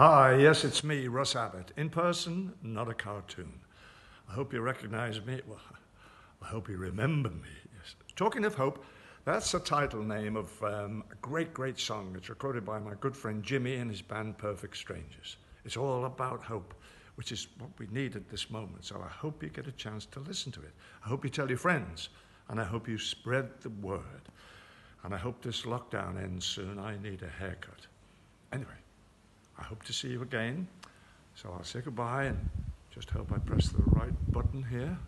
Hi, yes, it's me, Russ Abbot. In person, not a cartoon. I hope you recognize me. Well, I hope you remember me. Yes. Talking of hope, that's the title name of um, a great, great song. It's recorded by my good friend Jimmy and his band Perfect Strangers. It's all about hope, which is what we need at this moment. So I hope you get a chance to listen to it. I hope you tell your friends, and I hope you spread the word. And I hope this lockdown ends soon. I need a haircut. Anyway, hope to see you again. So I'll say goodbye and just hope I press the right button here.